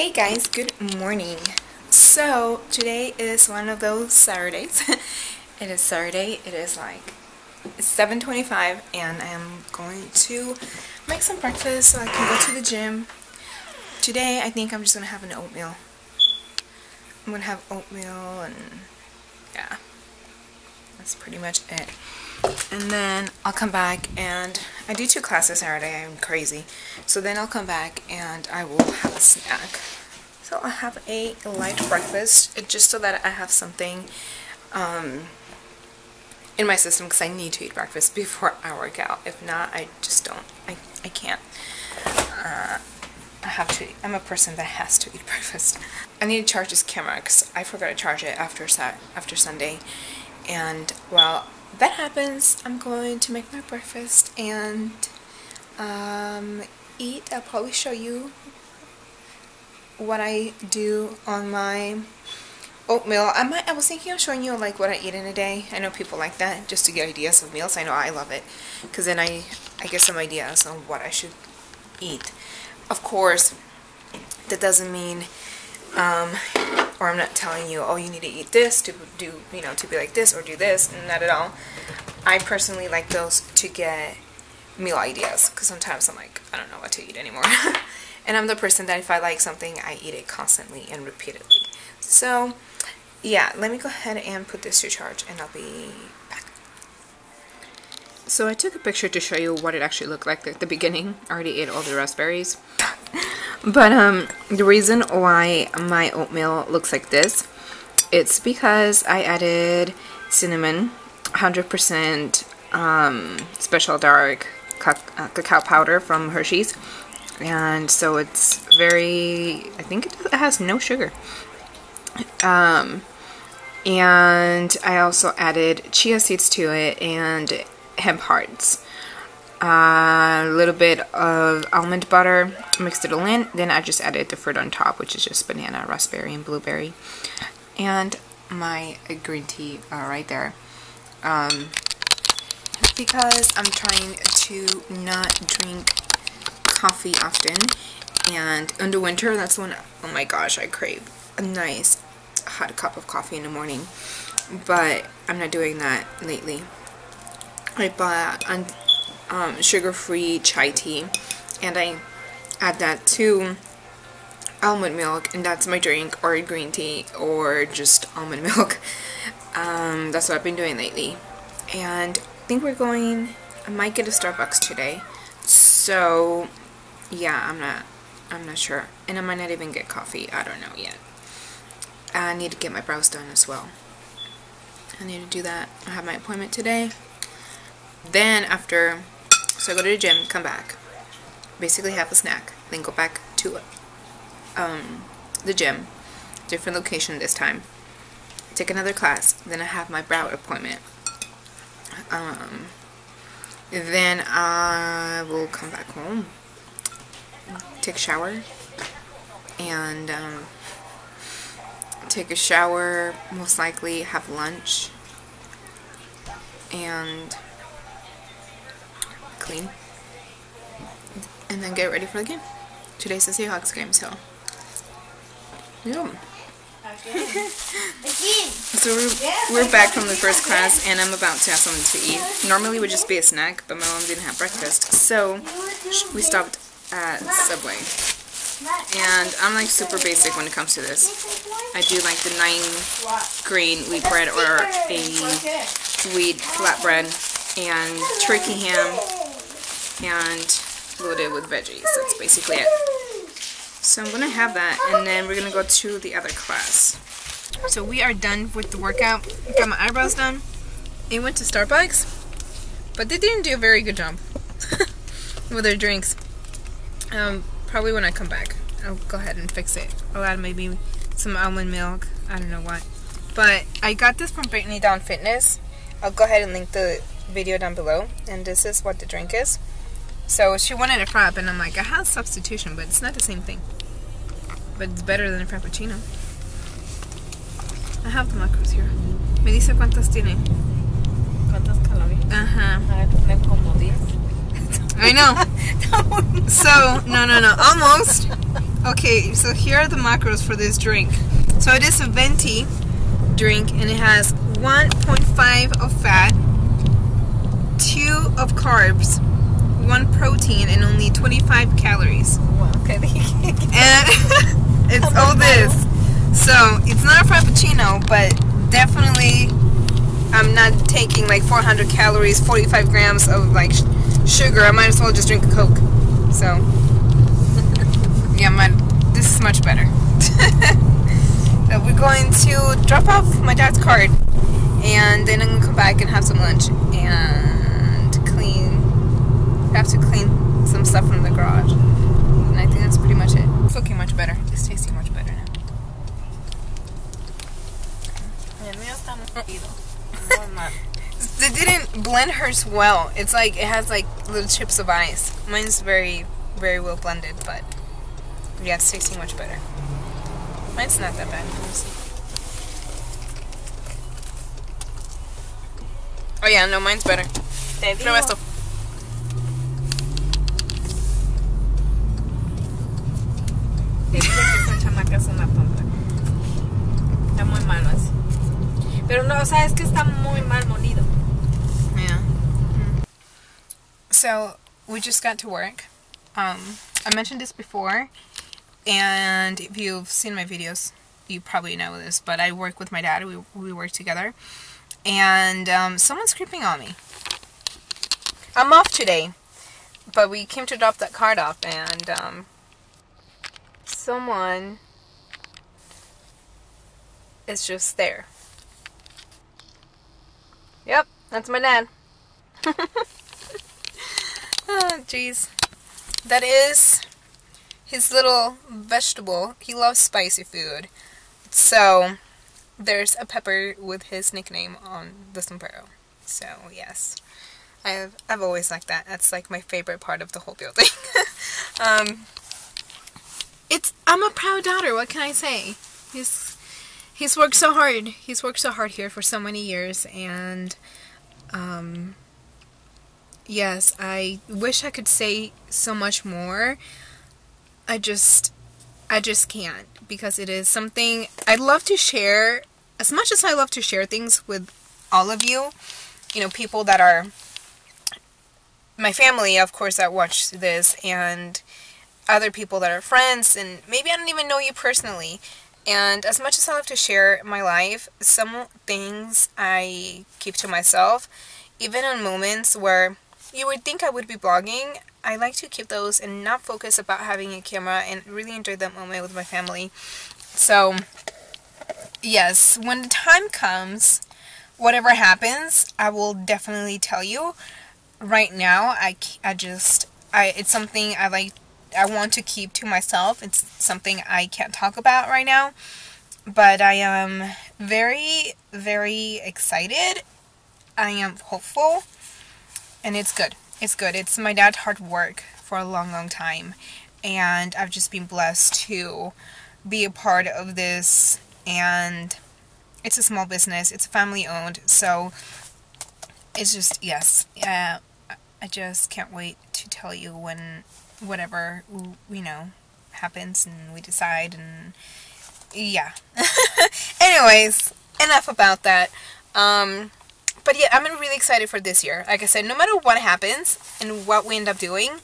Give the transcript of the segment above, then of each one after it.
Hey guys, good morning. So today is one of those Saturdays. it is Saturday. It is like 7:25, and I am going to make some breakfast so I can go to the gym. Today, I think I'm just gonna have an oatmeal. I'm gonna have oatmeal and yeah, that's pretty much it. And then I'll come back and I do two classes Saturday. I'm crazy. So then I'll come back and I will have a snack. So I'll have a light breakfast just so that I have something um, in my system because I need to eat breakfast before I work out. If not, I just don't. I, I can't. Uh, I have to. I'm a person that has to eat breakfast. I need to charge this camera because I forgot to charge it after after Sunday. And while that happens, I'm going to make my breakfast and um, eat. I'll probably show you what I do on my oatmeal. I might. I was thinking of showing you like what I eat in a day. I know people like that just to get ideas of meals. I know I love it because then I I get some ideas on what I should eat. Of course, that doesn't mean um, or I'm not telling you, oh, you need to eat this to do, you know, to be like this or do this, not at all. I personally like those to get meal ideas because sometimes I'm like, I don't know what to eat anymore. and I'm the person that if I like something, I eat it constantly and repeatedly. So, yeah, let me go ahead and put this to charge and I'll be back. So I took a picture to show you what it actually looked like at the beginning. I already ate all the raspberries. But um, the reason why my oatmeal looks like this, it's because I added cinnamon, 100% um, special dark uh, cacao powder from Hershey's. And so it's very, I think it has no sugar. Um, and I also added chia seeds to it and hemp hearts a little bit of almond butter, mixed it all in. Then I just added the fruit on top, which is just banana, raspberry, and blueberry. And my green tea uh, right there. Um, because I'm trying to not drink coffee often. And in the winter, that's when, oh my gosh, I crave a nice hot cup of coffee in the morning. But I'm not doing that lately. I bought um, sugar-free chai tea and I add that to almond milk and that's my drink or green tea or just almond milk. Um, that's what I've been doing lately. And I think we're going I might get a Starbucks today. So yeah I'm not I'm not sure. And I might not even get coffee. I don't know yet. I need to get my brows done as well. I need to do that. I have my appointment today. Then after so I go to the gym, come back, basically have a snack, then go back to um, the gym, different location this time, take another class, then I have my brow appointment. Um, then I will come back home, take a shower, and um, take a shower, most likely have lunch, and clean. And then get ready for the game. Today's the Seahawks game, so. Yeah. so we're, we're back from the first class and I'm about to have something to eat. Normally it would just be a snack, but my mom didn't have breakfast. So we stopped at Subway. And I'm like super basic when it comes to this. I do like the nine grain wheat bread or a wheat flatbread and turkey ham and loaded with veggies. That's basically it. So I'm going to have that and then we're going to go to the other class. So we are done with the workout. Got my eyebrows done. It went to Starbucks, but they didn't do a very good job with their drinks. Um, probably when I come back, I'll go ahead and fix it. I'll add maybe some almond milk. I don't know what. But I got this from Brittany Dawn Fitness. I'll go ahead and link the video down below. And this is what the drink is. So she wanted a frap, and I'm like, I have substitution, but it's not the same thing. But it's better than a frappuccino. I have the macros here. Me dice cuántas tiene. ¿Cuántas calorías? Ajá. Ver, como 10. I know. so, no, no, no. Almost. Okay, so here are the macros for this drink. So it is a venti drink and it has 1.5 of fat, 2 of carbs, 1 protein, and only 25 calories. Well, okay. And it's all this. So it's not a frappuccino, but definitely I'm not taking like 400 calories, 45 grams of like sugar. I might as well just drink a Coke. So yeah, my, this is much better. so we're going to drop off my dad's card, and then I'm gonna come back and have some lunch and. Have to clean some stuff from the garage, and I think that's pretty much it. It's looking much better. It's tasting much better now. El mío está molido. Muy mal. They didn't blend hers well. It's like it has like little chips of ice. Mine's very, very well blended, but yeah, it's tasting much better. Mine's not that bad. Oh yeah, no, mine's better. Te digo. Prueba esto. Pero no, o sea, es que está muy mal molido. Yeah. So we just got to work. Um, I mentioned this before, and if you've seen my videos, you probably know this. But I work with my dad. We we work together, and um, someone's creeping on me. I'm off today, but we came to drop that card off, and um, someone is just there. Yep, that's my dad. oh, jeez. That is his little vegetable. He loves spicy food. So, there's a pepper with his nickname on the sombrero. So, yes. I've, I've always liked that. That's like my favorite part of the whole building. um, it's, I'm a proud daughter. What can I say? He's, he's worked so hard. He's worked so hard here for so many years, and um, yes, I wish I could say so much more. I just, I just can't because it is something I love to share. As much as I love to share things with all of you, you know, people that are my family, of course, that watch this, and other people that are friends, and maybe I don't even know you personally. And as much as I love to share my life, some things I keep to myself, even in moments where you would think I would be blogging, I like to keep those and not focus about having a camera and really enjoy that moment with my family. So, yes, when the time comes, whatever happens, I will definitely tell you. Right now, I, I just, I, it's something I like I want to keep to myself. It's something I can't talk about right now. But I am very, very excited. I am hopeful. And it's good. It's good. It's my dad's hard work for a long, long time. And I've just been blessed to be a part of this. And it's a small business, it's family owned. So it's just, yes. Uh, I just can't wait to tell you when whatever you know happens and we decide and yeah. Anyways enough about that. Um but yeah i'm really excited for this year. Like i said no matter what happens and what we end up doing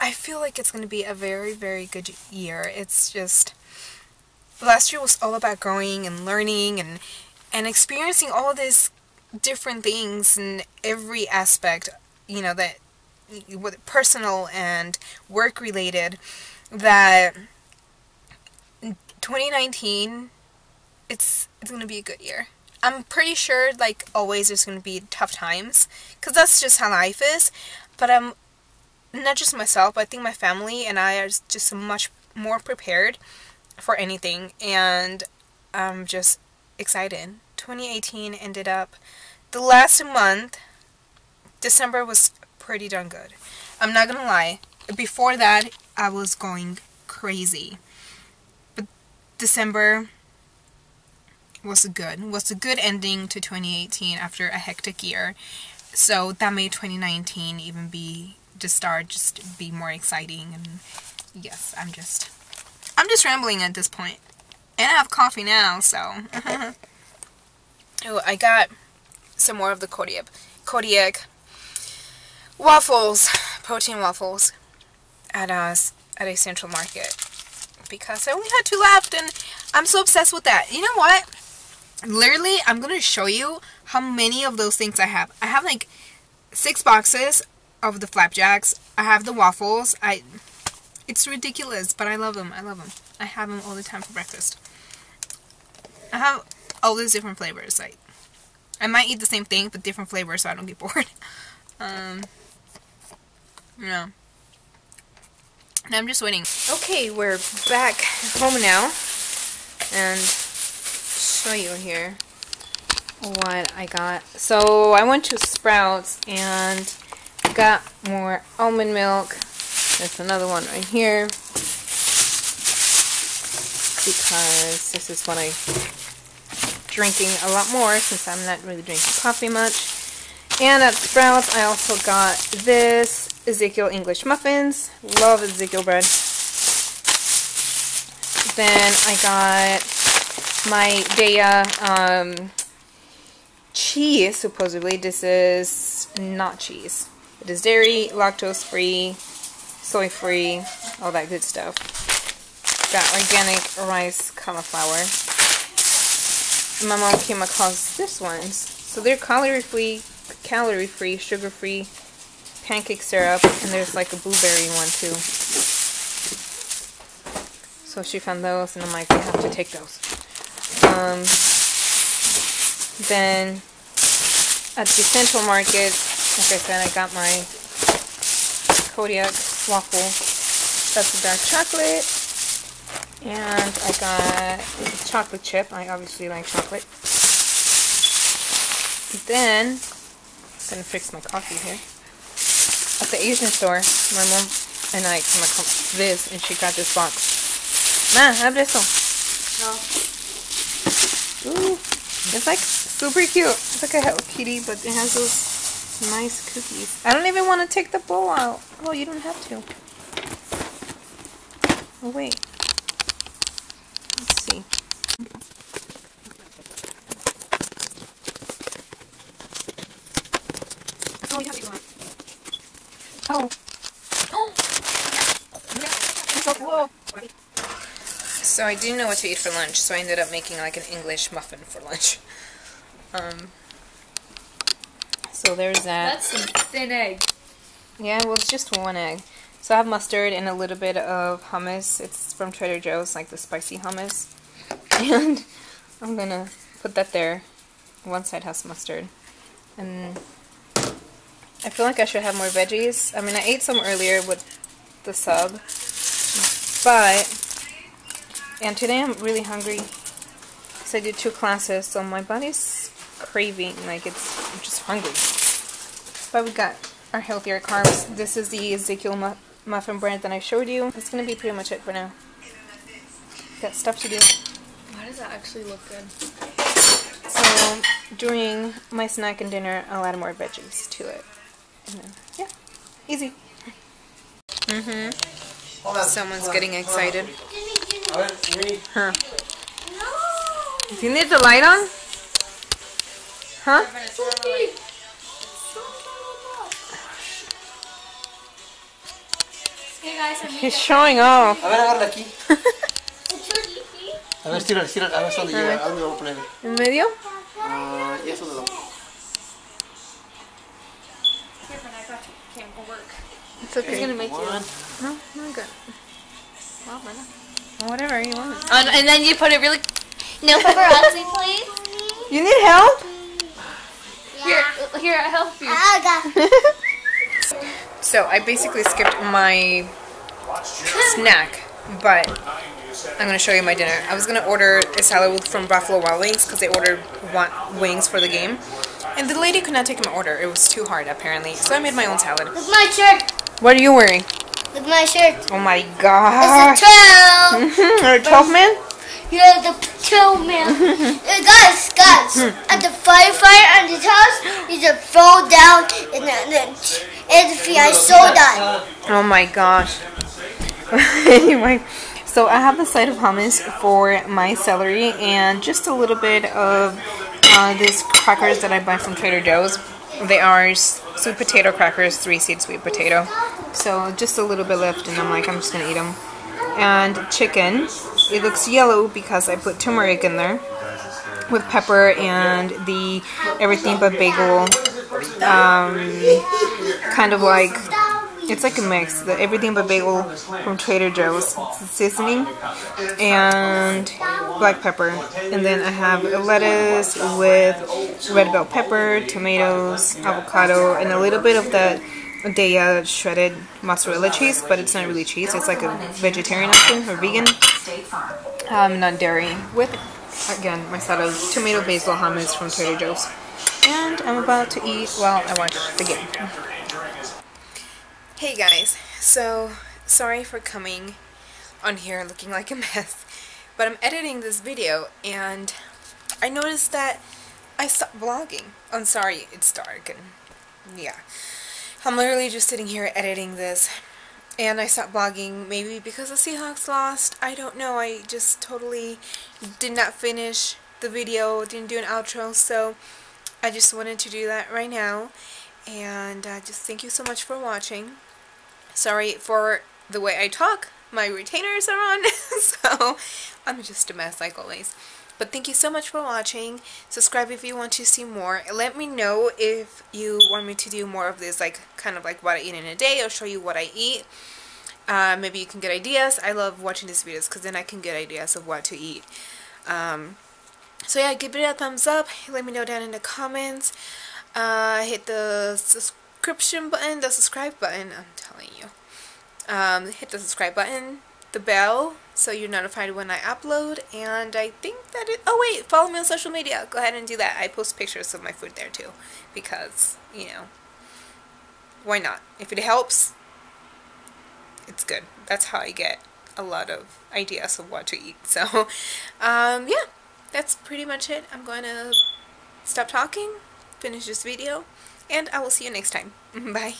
i feel like it's going to be a very very good year. It's just last year was all about growing and learning and and experiencing all these different things in every aspect you know that personal and work related that 2019 it's it's going to be a good year. I'm pretty sure like always there's going to be tough times cuz that's just how life is, but I'm not just myself, I think my family and I are just much more prepared for anything and I'm just excited. 2018 ended up the last month December was pretty darn good. I'm not gonna lie. Before that, I was going crazy. But December was a good. Was a good ending to 2018 after a hectic year. So that made 2019 even be just start just be more exciting and yes, I'm just I'm just rambling at this point. And I have coffee now, so Oh, I got some more of the Kodiak Kodiak waffles, protein waffles at a, at a central market because I only had two left and I'm so obsessed with that. You know what? Literally, I'm going to show you how many of those things I have. I have like six boxes of the flapjacks. I have the waffles. I It's ridiculous, but I love them. I love them. I have them all the time for breakfast. I have all these different flavors. Like, I might eat the same thing, but different flavors so I don't get bored. Um, yeah. And I'm just waiting. Okay, we're back home now. And show you here what I got. So I went to Sprouts and got more almond milk. There's another one right here. Because this is what I'm drinking a lot more since I'm not really drinking coffee much. And at Sprouts, I also got this Ezekiel English muffins. Love Ezekiel bread. Then I got my Daiya um, cheese, supposedly. This is not cheese. It is dairy, lactose free, soy free, all that good stuff. Got organic rice cauliflower. My mom came across this ones. So they're calorie free, calorie free, sugar free pancake syrup, and there's like a blueberry one too. So she found those, and I'm like, I have to take those. Um, then at the Central Market, like I said, I got my Kodiak waffle. That's the dark chocolate. And I got chocolate chip. I obviously like chocolate. Then, I'm gonna fix my coffee here. At the Asian store, my mom and I came across this, and she got this box. Ma, abre eso. No. Ooh, it's like super cute. It's like a Hello Kitty, but it has those nice cookies. I don't even want to take the bowl out. Oh, you don't have to. Oh, wait. Let's see. Oh, you have to go on. Oh. Oh. So I didn't know what to eat for lunch, so I ended up making like an English muffin for lunch. Um, so there's that. That's some thin egg. Yeah, well, it's just one egg. So I have mustard and a little bit of hummus. It's from Trader Joe's, like the spicy hummus. And I'm gonna put that there. One side has mustard. And I feel like I should have more veggies. I mean, I ate some earlier with the sub. But, and today I'm really hungry. Because I did two classes, so my body's craving, like it's I'm just hungry. But we got our healthier carbs. This is the Ezekiel mu muffin bread that I showed you. That's going to be pretty much it for now. Got stuff to do. Why does that actually look good? So, during my snack and dinner, I'll add more veggies to it. And then, yeah, easy. Mm-hmm. Someone's getting excited. Huh. Do you need the light on? Huh? Hey guys, I'm He's showing off. A ver, agarra aquí. A ver, estira, estira, a ver hasta dónde llega, a dónde lo voy a poner. ¿En medio? Ah, y eso de lo. It's okay. gonna make you. One. No, no good. Well, why not? Whatever you want. Oh, and, and then you put it really. No paparazzi, please. You need help? Yeah. Here, here, I help you. Ah, Aga. So I basically skipped my snack, but I'm gonna show you my dinner. I was gonna order a salad from Buffalo Wild Wings because they ordered wings for the game, and the lady could not take my order. It was too hard apparently, so I made my own salad. Look my shirt. What are you wearing? Look my shirt. Oh my It's a 12. Are a 12 man? You're the chill, man. Uh, guys, guys, at the firefighter at this house, he just fell down and then and if I saw that. Oh my gosh. anyway, so I have the side of hummus for my celery and just a little bit of uh, these crackers that I buy from Trader Joe's. They are sweet potato crackers, three seed sweet potato. So just a little bit left, and I'm like, I'm just gonna eat them. And chicken. It looks yellow because I put turmeric in there with pepper and the everything but bagel um, kind of like it's like a mix the everything but bagel from trader joe's seasoning and black pepper and then i have a lettuce with red bell pepper tomatoes avocado and a little bit of that Daiya shredded mozzarella cheese, but it's not really cheese. It's like a vegetarian option or vegan, um, not dairy. With again my side of tomato basil hummus from Trader Joe's, and I'm about to eat while I watch the game. Hey guys, so sorry for coming on here looking like a mess, but I'm editing this video and I noticed that I stopped vlogging. I'm sorry, it's dark and yeah. I'm literally just sitting here editing this and I stopped vlogging maybe because the Seahawks lost. I don't know. I just totally did not finish the video, didn't do an outro, so I just wanted to do that right now. And uh, just thank you so much for watching. Sorry for the way I talk. My retainers are on, so I'm just a mess like always. But thank you so much for watching. Subscribe if you want to see more. Let me know if you want me to do more of this, like kind of like what I eat in a day or show you what I eat. Uh, maybe you can get ideas. I love watching these videos because then I can get ideas of what to eat. Um, so yeah, give it a thumbs up. Let me know down in the comments. Uh, hit the subscription button, the subscribe button. I'm telling you. Um, hit the subscribe button, the bell, so you're notified when I upload. And I think that it. Oh wait, follow me on social media. Go ahead and do that. I post pictures of my food there too, because you know, why not? If it helps, it's good. That's how I get a lot of ideas of what to eat. So, um, yeah, that's pretty much it. I'm going to stop talking, finish this video, and I will see you next time. Bye.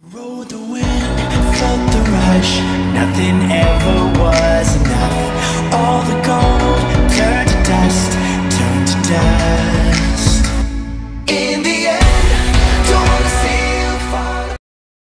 The wind, felt the rush, nothing ever was enough. All the gold turned to dust, turned to dust.